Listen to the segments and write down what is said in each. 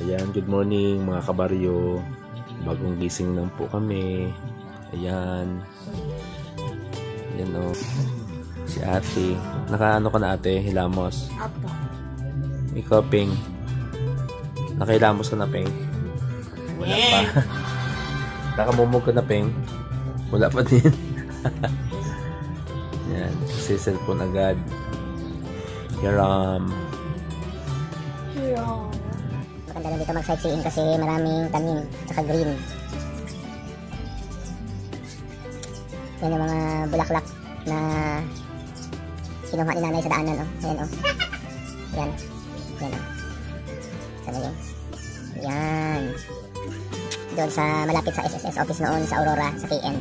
Ayan, good morning mga kabaryo. Bagong gising lang po kami. Ayan. Ayan o. Si ate. Nakaano ka na ate? Hilamos. Apo. Ikaw, Ping. Nakahilamos ka na, Ping? Wala pa. Nakamumog ka na, Ping? Wala pa din. Ayan. Si cellphone agad. Hiram. Hello. Maganda lang dito mag-sightseeing kasi maraming tanim, tsaka green. Yan yung mga bulaklak na kinuha ni nanay sa daanan, oh. Ayan, oh. Yan. Yan, oh. Sana yun. Yan. Doon sa malapit sa SSS office noon sa Aurora, sa KN.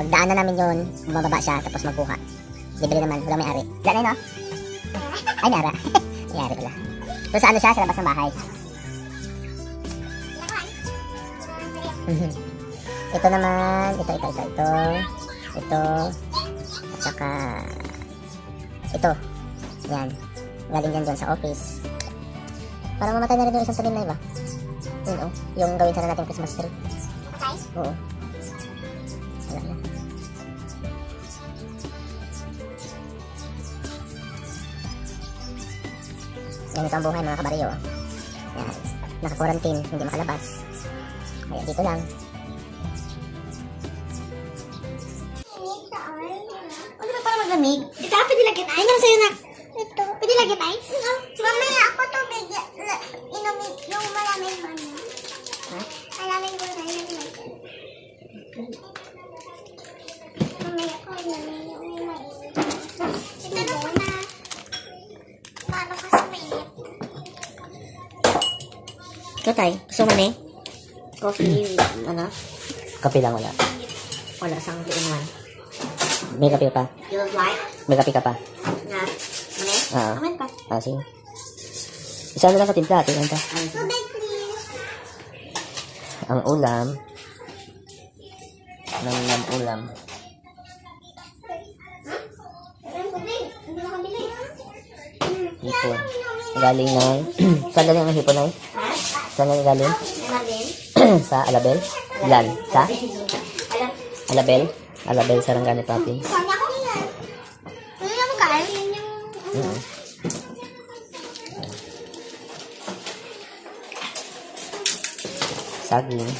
Pagdaanan namin yun, bumababa siya, tapos magkuha. Bibili naman, wala may ari. Wala na yun, oh. Ay, nara. may ari pala. So, sa ano siya? Sa labas ng bahay. ito naman, ito, ito, ito, ito, ito, at saka, ito, yan, galing yan dyan sa office. Parang mamatay na rin yung isang talim na iba. Yun, oh, yung gawin sana natin Christmas tree. Oo. Wala na. Ganito ang buhay mga kabaryo. Yan. Naka-quarantine, hindi makalabas. Kaya dito lang. Ano ba para malamig? Ito, pwede lagyan ice. Ano sa'yo na? Ito. Pwede lagyan ice? Mamaya ako to bigyan. Inumin yung malamig mo na. Ha? Malamig mo na yung lagyan. Mamaya ko inumin yung mainit. Ito na po na. Paano kasi mainit? Tatay, gusto mo ni? Coffee, ano? Kape lang wala. Wala, sang in one. May kape pa. You don't like? May kape ka pa. Na, ano? Ah. Aman pa. Ah, sige. Isa na lang sa timpla. Tingnan pa. Tubig, please. Ang ulam. Ng ulam. Kabili. Hipon. Galing ng... Saan galing ang hipon ay? Saan galing galing? Sa Alabel? Lan? Sa? Alabel? Alabel Sarangani Province. Kanya ko yan. Na magkain? Yan yung... Mm. Saging.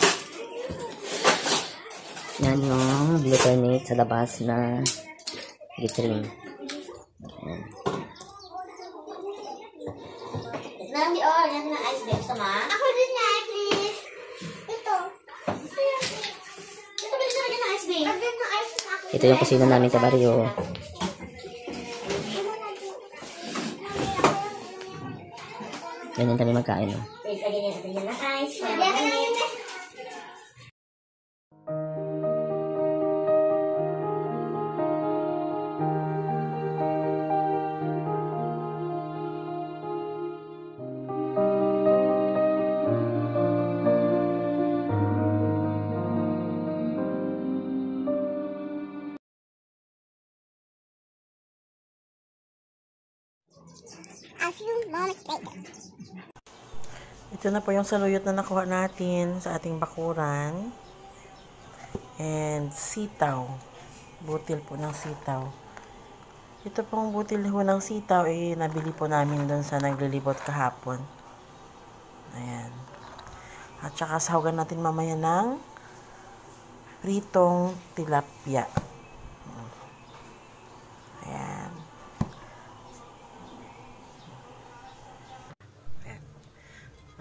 Yan yung glutamate sa labas na gitrin. Yan. Nami, oh, yan na ice cream. Sama? Ako din na, Ito yung kusina namin sa baryo. Ganyan kami magkain. Oh. Ito na po yung saluyot na nakuha natin sa ating bakuran. And sitaw. Butil po ng sitaw. Ito pong butil ho ng sitaw eh nabili po namin doon sa naglilibot kahapon. Ayan. At saka sahugan natin mamaya ng pritong tilapia.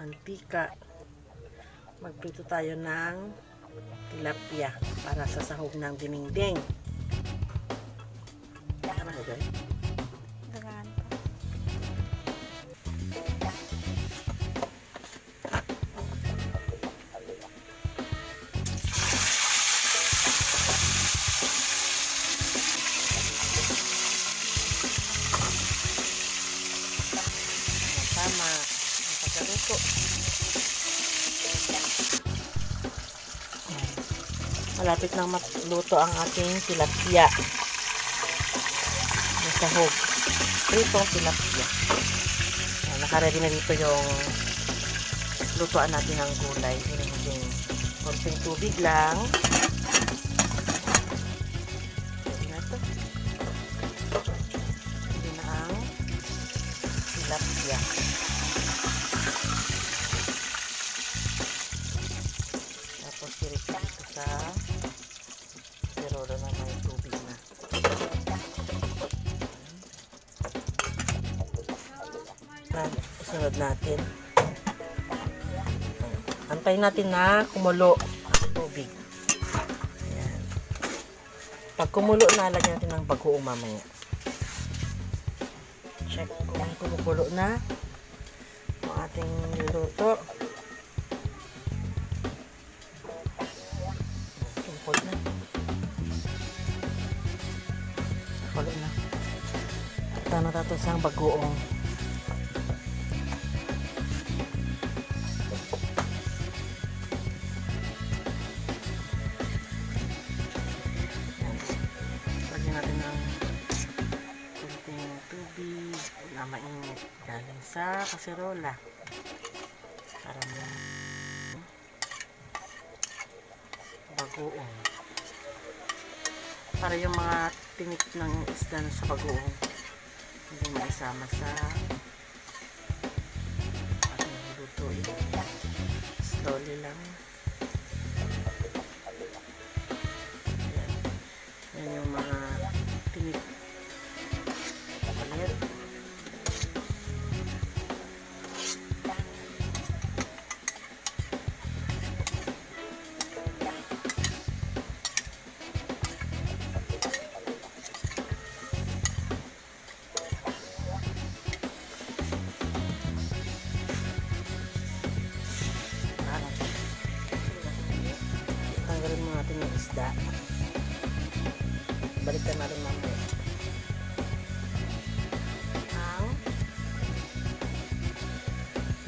Mantika. Magprito tayo ng tilapia para sa sahog ng dinengdeng. Ano ba dyan? Tama. Pagkaluto. Malapit nang matluto ang ating tilapia. Masahog. Pritong tilapia. Ayan, Nakaredy na dito yung lutuan natin ng gulay. Hinihiging konting tubig lang. Antayin natin na kumulo tubig. Ayan. Pag kumulo na, lagyan natin ng bagoong mamaya. Check kung kumukulo na ang ating niluto. Tumpod na. Kulo na. Ito na tato sa bagoong. Sa kaserola para bagoong para yung mga tinik ng isda na sa bagoong hindi maisama sa ating lutuin slowly lang Ayan. Yan yung mga tinik.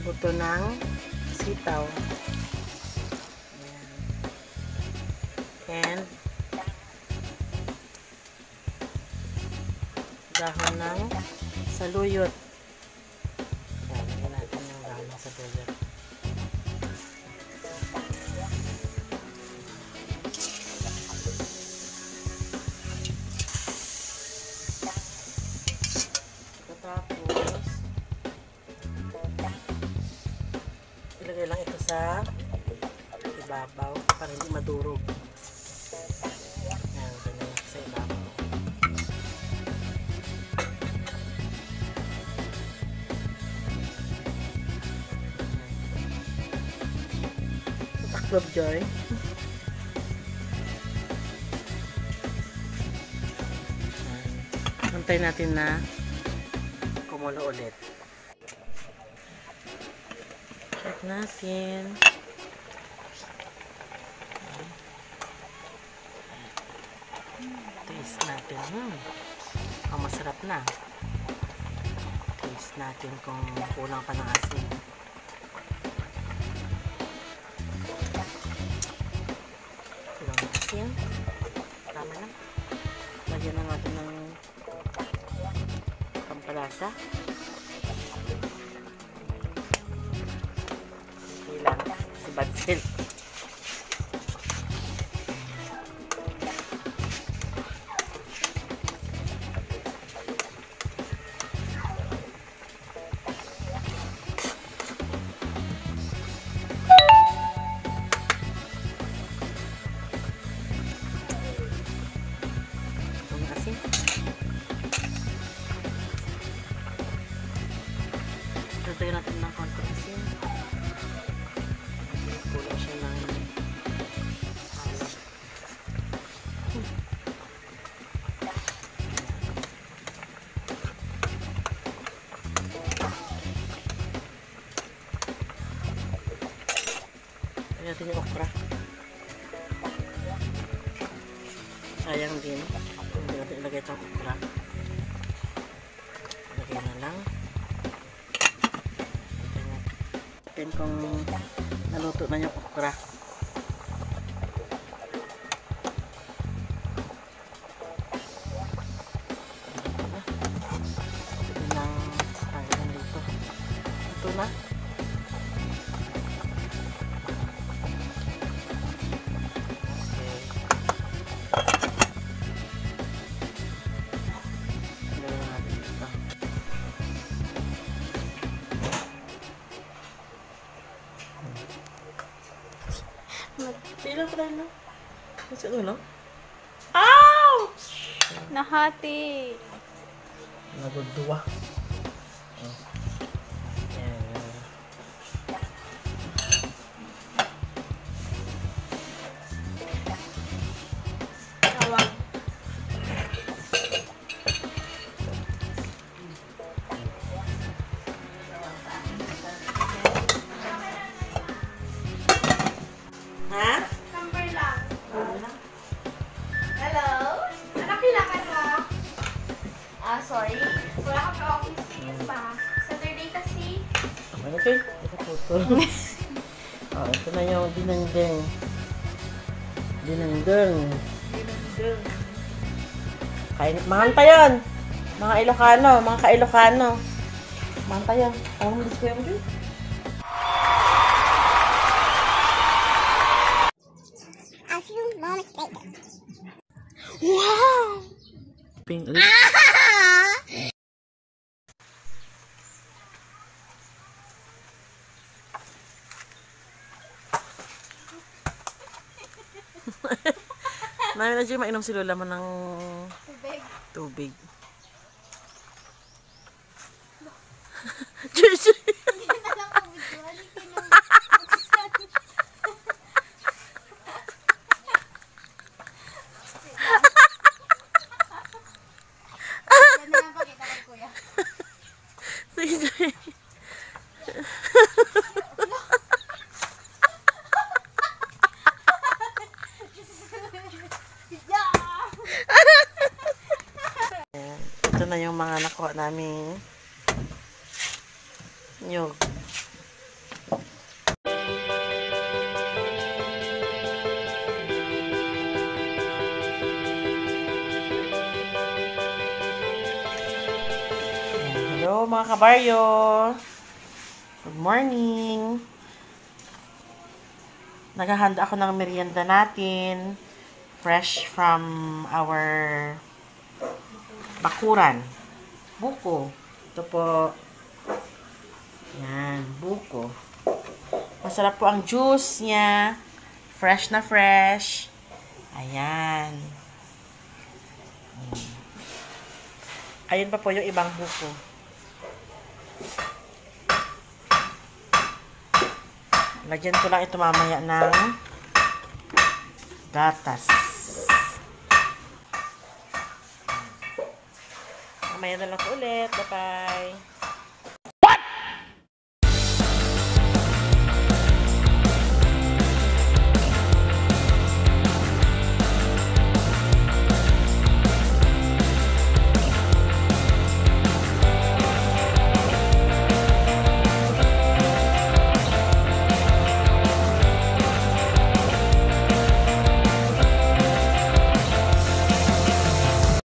Buto ng sitaw. Ayan. And dahon ng saluyot. Ilagay lang ito sa ibabaw para hindi madurog. Yan, ganyan sa ibabaw. Taklob Joy. Antay natin na kumulo ulit. Natin. Taste natin. Hmm. Ang masarap na. Taste natin kung kulang pa ng asin. Kulang ng asin. Tama na. Lagyan na natin ng pampalasa. Ilan si natin yung okra. Sayang din. Hindi natin ilagay itong okra. Ilagay na lang. Tingnan kung naluto na yung okra. Dali lang, dali lang. Kasi ano lang? Ouch! Nahati. Nagudua. Oh, ito na yung dinengdeng. Dinengdeng. Kain, mahanta yan. Mga Ilocano, mga ka-Ilocano. Mahanta yan. Parang bilis ko yung dyan. A few moments later. Ping, Namin na dyan, mainom si Lola mo ng Tubig. tubig. Kuya. Sige. Ayan. Ito na yung mga nakuha namin. Ayan. Hello mga kabaryo! Good morning! Naghahanda ako ng merienda natin. Fresh from our bakuran. Buko. Ito po. Yan, buko. Masarap po ang juice niya. Fresh na fresh. Ayan. Mm. Ayun pa po yung ibang buko. Lagyan ko lang ito mamaya ng gatas. Mamaya na lang ulit. Bye-bye.